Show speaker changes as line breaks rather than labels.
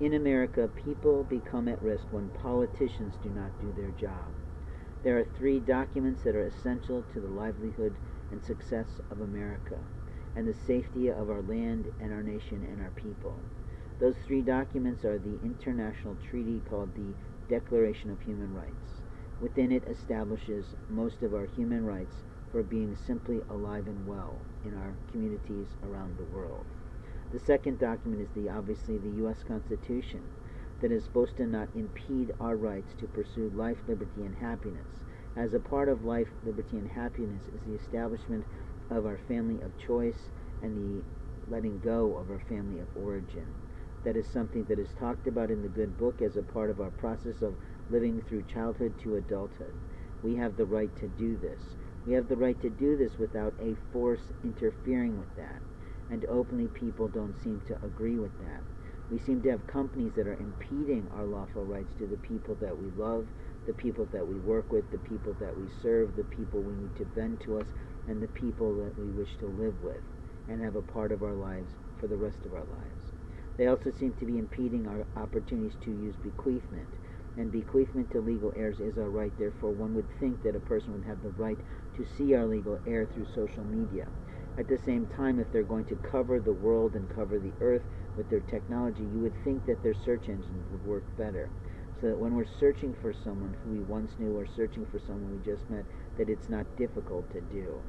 In America, people become at risk when politicians do not do their job. There are three documents that are essential to the livelihood and success of America and the safety of our land and our nation and our people. Those three documents are the international treaty called the Declaration of Human Rights. Within it establishes most of our human rights for being simply alive and well in our communities around the world. The second document is the obviously the US Constitution that is supposed to not impede our rights to pursue life, liberty, and happiness. As a part of life, liberty, and happiness is the establishment of our family of choice and the letting go of our family of origin. That is something that is talked about in the good book as a part of our process of living through childhood to adulthood. We have the right to do this. We have the right to do this without a force interfering with that. And openly, people don't seem to agree with that. We seem to have companies that are impeding our lawful rights to the people that we love, the people that we work with, the people that we serve, the people we need to bend to us, and the people that we wish to live with and have a part of our lives for the rest of our lives. They also seem to be impeding our opportunities to use bequeathment. And bequeathment to legal heirs is our right. Therefore, one would think that a person would have the right to see our legal heir through social media. At the same time, if they're going to cover the world and cover the earth with their technology, you would think that their search engines would work better. So that when we're searching for someone who we once knew or searching for someone we just met, that it's not difficult to do.